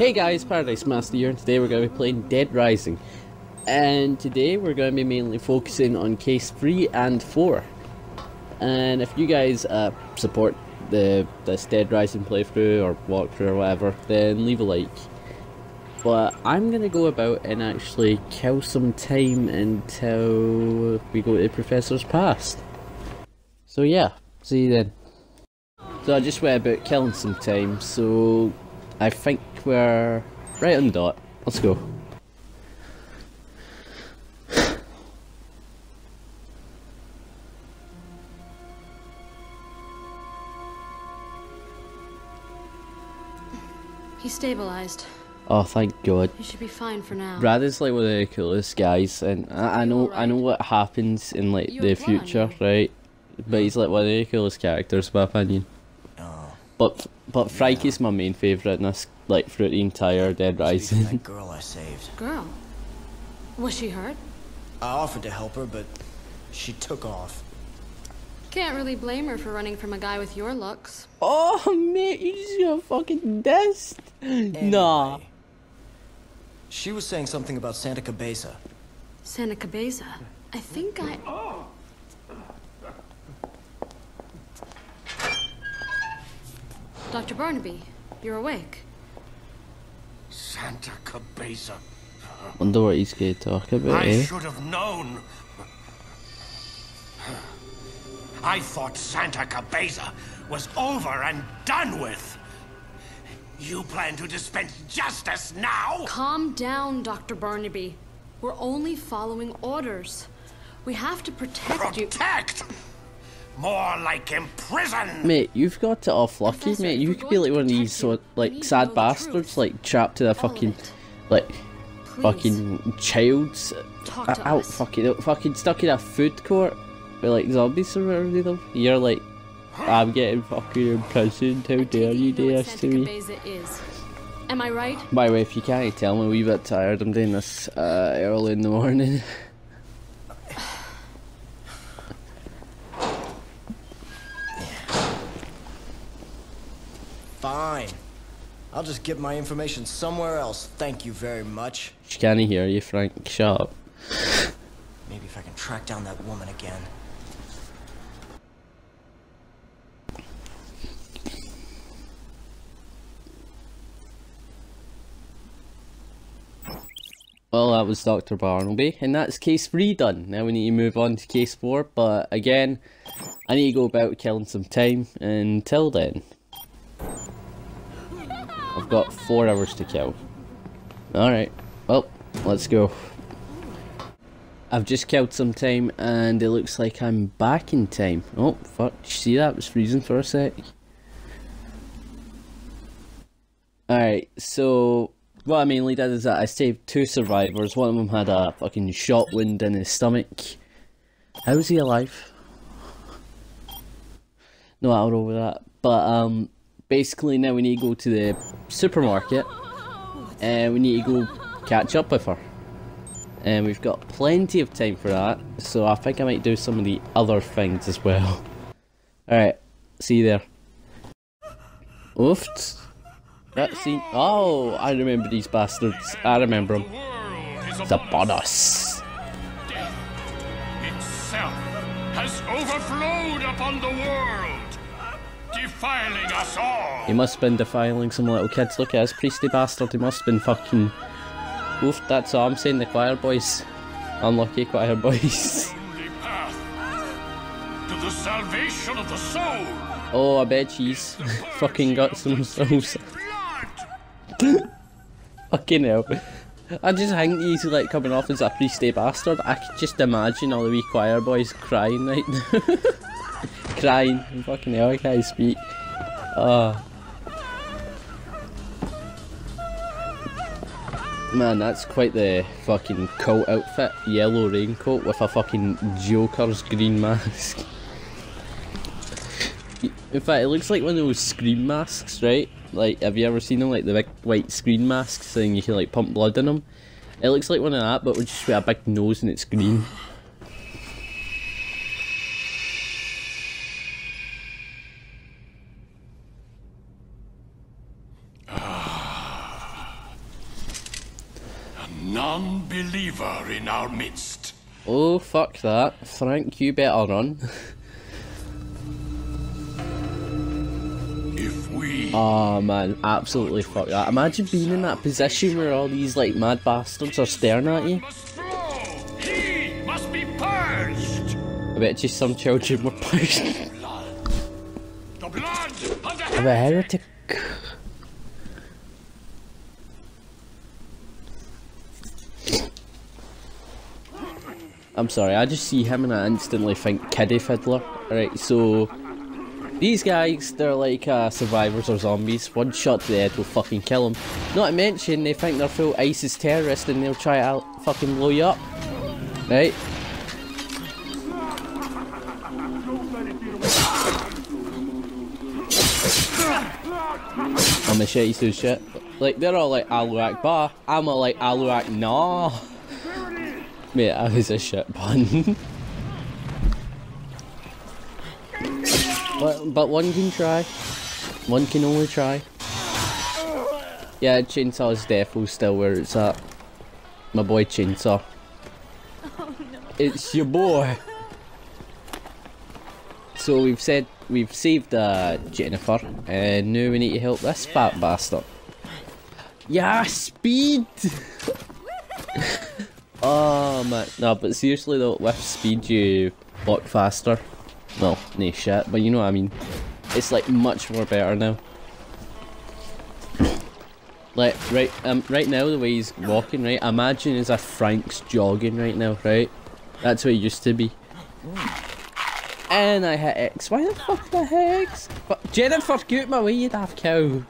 Hey guys, Paradise Master here, and today we're going to be playing Dead Rising. And today we're going to be mainly focusing on case 3 and 4. And if you guys uh, support the this Dead Rising playthrough or walkthrough or whatever, then leave a like. But I'm going to go about and actually kill some time until we go to the Professor's past. So yeah, see you then. So I just went about killing some time, so I think we're right on the dot. Let's go. He's stabilized. Oh, thank God. He should be fine for now. Brad is like one of the coolest guys, and I, I know I know what happens in like You the future, right? But he's like one of the coolest characters, in my opinion. Oh, But but Frankie's my main favourite in this, like throughout the entire Dead Rising. that girl I saved. Girl. Was she hurt? I offered to help her, but she took off. Can't really blame her for running from a guy with your looks. oh mate, you just got fucking dissed. Nah. She was saying something about Santa Cabeza. Santa Cabeza. I think I. Dr. Barnaby, you're awake. Santa Cabeza. Wonder what he's going to talk about, I eh? should have known. I thought Santa Cabeza was over and done with. You plan to dispense justice now? Calm down, Dr. Barnaby. We're only following orders. We have to protect you. Protect! More like imprison! Mate, you've got it off lucky, Professor, mate. You could be like one of these so like sad bastards, truth. like trapped to the All fucking like Please. fucking child's uh, out us. fucking fucking stuck in a food court with like zombies surrounding them. You're like, I'm getting fucking imprisoned. How I dare you do this to me? Am I right? By the way, if you can't tell, I'm a wee bit tired. I'm doing this uh, early in the morning. Fine. I'll just get my information somewhere else. Thank you very much. She can't hear you, Frank. Shut up. Maybe if I can track down that woman again. Well, that was Dr. Barnaby, and that's case 3 done. Now we need to move on to case 4, but again, I need to go about killing some time. Until then, got 4 hours to kill. Alright, well, let's go. I've just killed some time, and it looks like I'm back in time. Oh, fuck, see that? It was freezing for a sec. Alright, so what I mainly did is that I saved two survivors. One of them had a fucking shot wound in his stomach. How is he alive? No, I'll roll with that. But um, basically now we need to go to the supermarket, and we need to go catch up with her. And we've got plenty of time for that, so I think I might do some of the other things as well. Alright, see you there. Oofed. That scene. Oh, I remember these bastards. I remember them. The bonus. Itself has overflowed upon the world, defiling us all. He must have been defiling some little kids. Look at this priesty bastard. He must have been fucking. Oof, that's all I'm saying. The choir boys. Unlucky choir boys. To the salvation of the soul. Oh, I bet she's fucking got some souls. Fucking hell. I just think he's like coming off as a priestly bastard. I could just imagine all the wee choir boys crying right now. Crying. Fucking hell, I can't speak. Oh. Man, that's quite the fucking cult outfit. Yellow raincoat with a fucking Joker's green mask. In fact, it looks like one of those screen masks, right? Like, have you ever seen them? Like the big white screen masks, and you can like pump blood in them. It looks like one of that, but just with a big nose and it's green. non-believer in our midst. Oh, fuck that. Frank, you better run. If we oh man, absolutely fuck that. Imagine being in that position where all these like mad bastards are staring at you. he must be purged. I bet you some children were pushed. The blood of I'm a heretic. I'm sorry, I just see him and I instantly think Kiddie Fiddler. Right, so these guys, they're like uh, survivors or zombies. One shot to the head will fucking kill them. Not to mention, they think they're full ISIS terrorists and they'll try to fucking blow you up. Right? I'm the shitty to shit. Like, they're all like Alu Akbar. I'm all like Alu Ak nah. Mate, that was a shit pun. but, but one can try. One can only try. Yeah, Chainsaw's defo still where it's at. My boy Chainsaw. It's your boy. So we've said we've saved uh, Jennifer, and now we need to help this fat bastard. Yeah, speed. Oh no, but seriously though, with speed you walk faster. Well, no shit, but you know what I mean. It's like much more better now. Like right, um, right now the way he's walking, right? Imagine as a Frank's jogging right now, right? That's what he used to be. And I hit X. Why the fuck I X? But Jennifer, get my way, you daft cow. You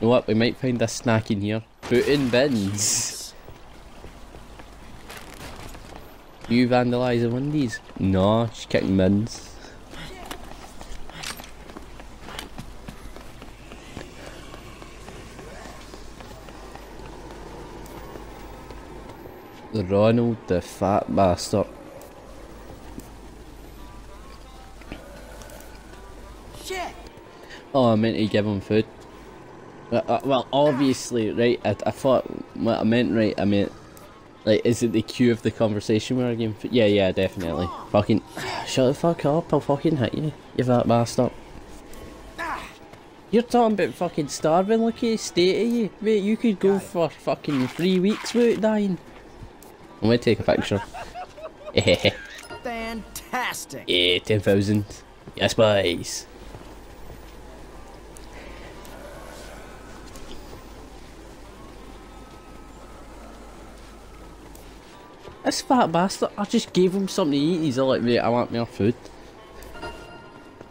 know what? We might find a snack in here. Put in bins. You vandalising one of these? No, she's kicking bins. Ronald the fat bastard. Shit! Oh, I meant to give him food. Well, uh, well obviously, right, I, I thought, what I meant, right, I meant, like, is it the cue of the conversation we're arguing? food? Yeah, yeah, definitely. Fucking, shut the fuck up, I'll fucking hit you, you fat bastard. You're talking about fucking starving, look at the state of you. Mate, you could go for fucking three weeks without dying. I'm gonna take a picture. Fantastic! yeah, Fantastic! 10,000. Yes, boys. This fat bastard, I just gave him something to eat. He's like, mate, I want more food.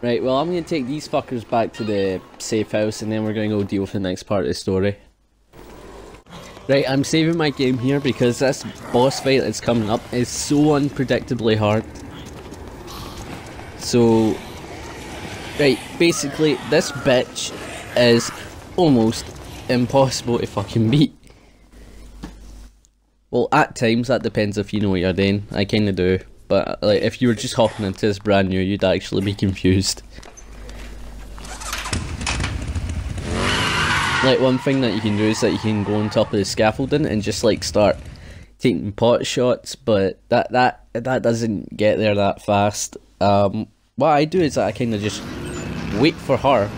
Right, well, I'm gonna take these fuckers back to the safe house and then we're gonna go deal with the next part of the story. Right, I'm saving my game here because this boss fight that's coming up is so unpredictably hard. So, right, basically, this bitch is almost impossible to fucking beat. Well, at times, that depends if you know what you're doing. I kinda do. But, like, if you were just hopping into this brand new, you'd actually be confused. Like, one thing that you can do is that you can go on top of the scaffolding and just, like, start taking pot shots, but that, that, that doesn't get there that fast. Um, what I do is that I kinda just wait for her,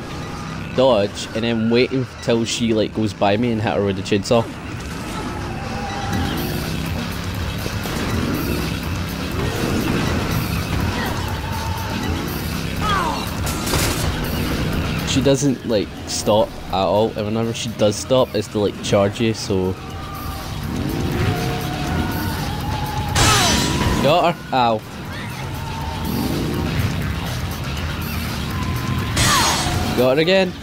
dodge, and then wait until she, like, goes by me and hit her with the chainsaw. She doesn't like stop at all and whenever she does stop it's to like charge you so. Got her ow. Got her again.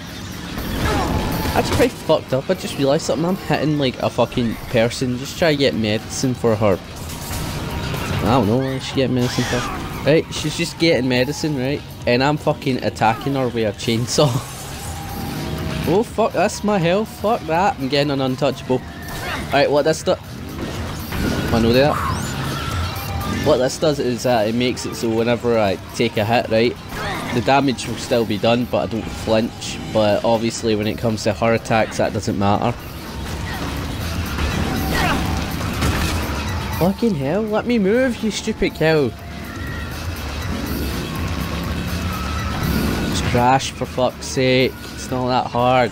That's pretty fucked up. I just realised something. I'm hitting like a fucking person. Just try to get medicine for her. I don't know why she get medicine for right she's just getting medicine right and I'm fucking attacking her with a chainsaw. oh fuck, that's my health. Fuck that. I'm getting an untouchable. Alright, what this does... I know that. What this does is that it makes it so whenever I take a hit, right, the damage will still be done, but I don't flinch. But obviously when it comes to her attacks, that doesn't matter. Fucking hell, let me move, you stupid cow. Crash for fuck's sake. It's not that hard.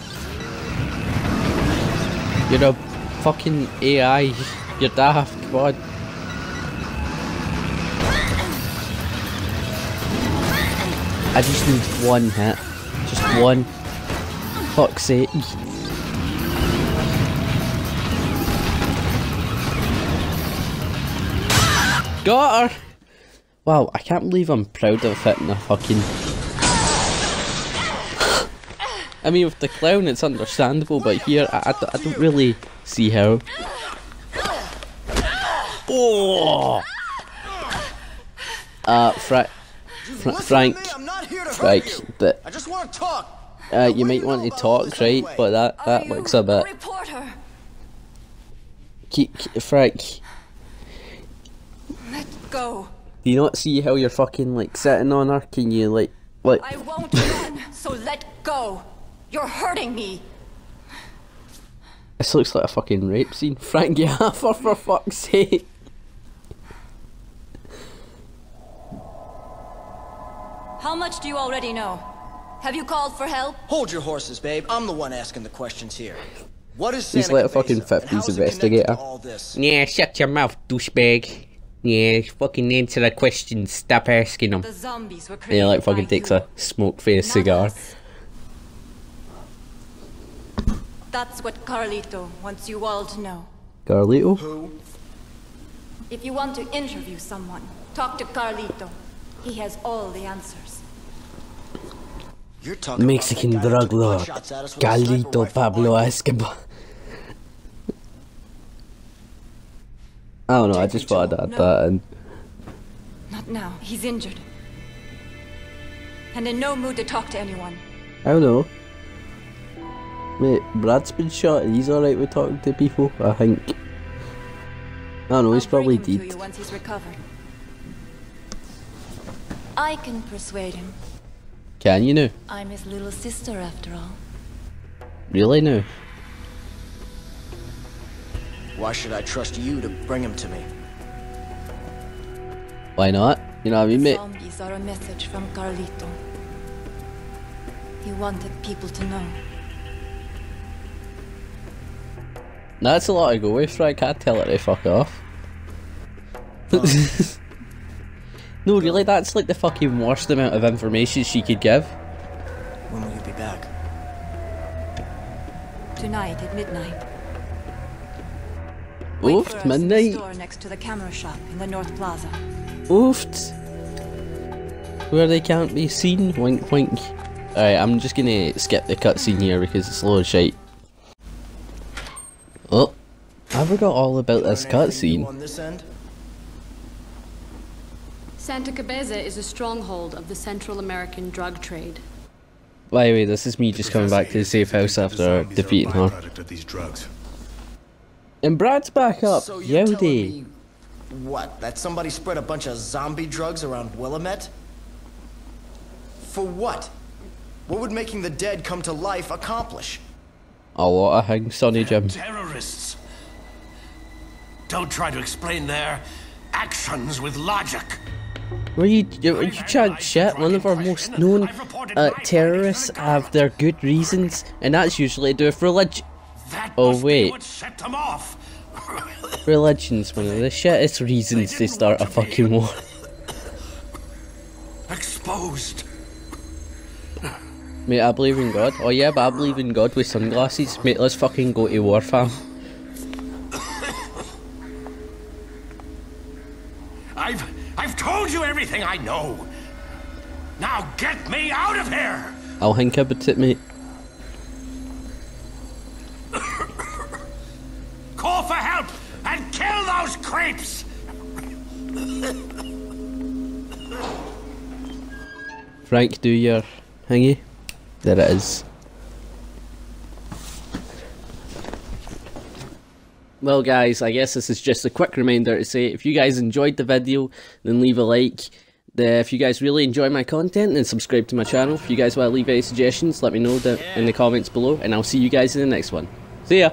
You're a fucking AI. You're daft, come on. I just need one hit. Just one. Fuck's sake. Got her! Wow, I can't believe I'm proud of hitting a fucking... I mean, with the clown it's understandable, but here I, I, I don't really see how. Oh! Uh, Fra Fra Frank, Frank, but I just want to talk. uh, you might want to talk, right? But that that looks a bit. Keep, keep- Frank, let go. do you not see how you're fucking like sitting on her? Can you like, like? I won't run, so let go. You're hurting me. This looks like a fucking rape scene. Frank, get for fuck's sake. How much do you already know? Have you called for help? Hold your horses, babe. I'm the one asking the questions here. What is He's like a fucking and how 50s is it connected investigator. to all this? Yeah, shut your mouth, douchebag. Yeah, fucking answer the questions. Stop asking them. The zombies were And created he like fucking by takes you, a smoke face not cigar. us. That's what Carlito wants you all to know. Carlito? Who? If you want to interview someone, talk to Carlito. He has all the answers. You're talking Mexican about drug lord, gunshots at us with a sniper Carlito Pablo. Escobar. I don't know, I just me thought to I'd add him. that in. Not now. He's injured. And in no mood to talk to anyone. I don't know. Mate, Brad's been shot and he's alright with talking to people, I think. I don't know, he's probably bring him to dead. once he's recovered. I can persuade him. Can you now? I'm his little sister after all. Really now? Why should I trust you to bring him to me? Why not? You know what I mean, mate? Zombies are a message from Carlito. He wanted people to know. That's a lot to go with, right? Can't tell her to fuck off. no, really, that's like the fucking worst amount of information she could give. When will you be back? Tonight at midnight. Wait for us Oofed, in the midnight. store next to the camera shop in the North Plaza. Oofed. Where they can't be seen. Wink, wink. Alright, I'm just gonna skip the cutscene here because it's low as shite. I forgot all about this Learn anything new cutscene. On this end? Santa Cabeza is a stronghold of the Central American drug trade. By the way, this is me just coming back to the safe house after defeating her. Product of these drugs. And Brad's back up. So you're telling Yowdy. me, what, that somebody spread a bunch of zombie drugs around Willamette? For what? What would making the dead come to life accomplish? A lot of things, Sonny Jim. Terrorists. Don't try to explain their actions with logic. Well, you, you, you chant shit. One of our most known uh, terrorists have their good reasons, and that's usually to do with religion. Oh, wait. what set them off. Religion's one of the shittest reasons to start a fucking war. Exposed. Mate, I believe in God. Oh yeah, but I believe in God with sunglasses. Mate, let's fucking go to war, fam. Everything I know. Now get me out of here. I'll think about it, mate. Call for help and kill those creeps. Frank, do your thingy. There it is. Well guys, I guess this is just a quick reminder to say if you guys enjoyed the video, then leave a like. The, if you guys really enjoy my content, then subscribe to my channel. If you guys want to leave any suggestions, let me know in the comments below, and I'll see you guys in the next one. See ya!